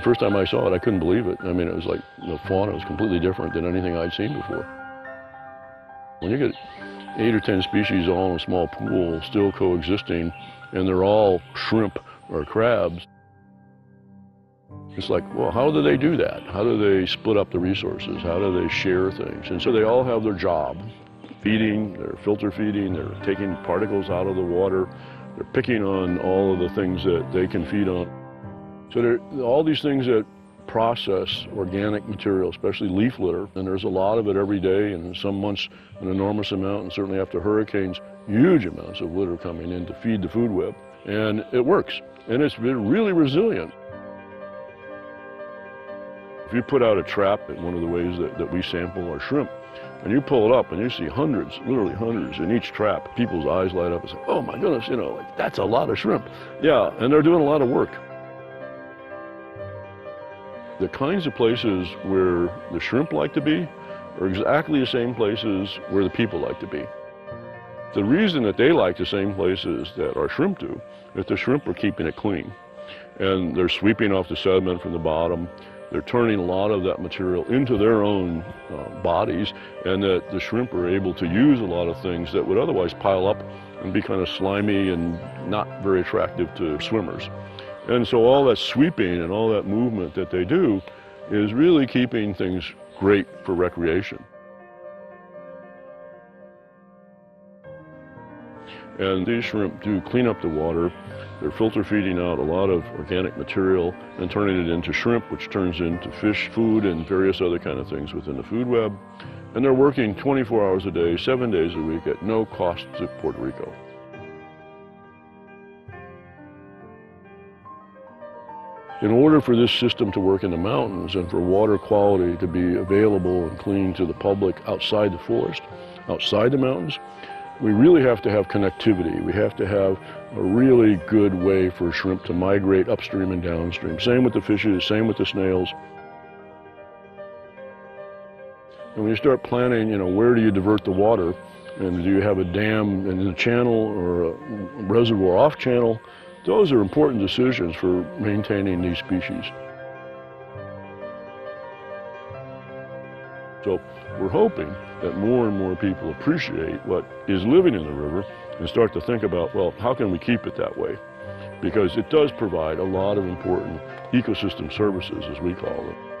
first time I saw it, I couldn't believe it. I mean, it was like the fauna was completely different than anything I'd seen before. When you get eight or 10 species all in a small pool still coexisting, and they're all shrimp or crabs, it's like, well, how do they do that? How do they split up the resources? How do they share things? And so they all have their job, feeding, they're filter feeding, they're taking particles out of the water, they're picking on all of the things that they can feed on. So there are all these things that process organic material, especially leaf litter, and there's a lot of it every day, and some months an enormous amount, and certainly after hurricanes, huge amounts of litter coming in to feed the food web. And it works, and it's been really resilient. If you put out a trap, one of the ways that, that we sample our shrimp, and you pull it up and you see hundreds, literally hundreds in each trap, people's eyes light up and say, oh my goodness, you know, like, that's a lot of shrimp. Yeah, and they're doing a lot of work. The kinds of places where the shrimp like to be are exactly the same places where the people like to be. The reason that they like the same places that our shrimp do is the shrimp are keeping it clean. And they're sweeping off the sediment from the bottom. They're turning a lot of that material into their own uh, bodies, and that the shrimp are able to use a lot of things that would otherwise pile up and be kind of slimy and not very attractive to swimmers. And so all that sweeping and all that movement that they do is really keeping things great for recreation. And these shrimp do clean up the water. They're filter feeding out a lot of organic material and turning it into shrimp, which turns into fish food and various other kind of things within the food web. And they're working 24 hours a day, seven days a week at no cost to Puerto Rico. In order for this system to work in the mountains and for water quality to be available and clean to the public outside the forest, outside the mountains, we really have to have connectivity. We have to have a really good way for shrimp to migrate upstream and downstream. Same with the fishes, same with the snails. And when you start planning, you know, where do you divert the water? And do you have a dam in the channel or a reservoir off channel? Those are important decisions for maintaining these species. So we're hoping that more and more people appreciate what is living in the river and start to think about, well, how can we keep it that way? Because it does provide a lot of important ecosystem services, as we call them.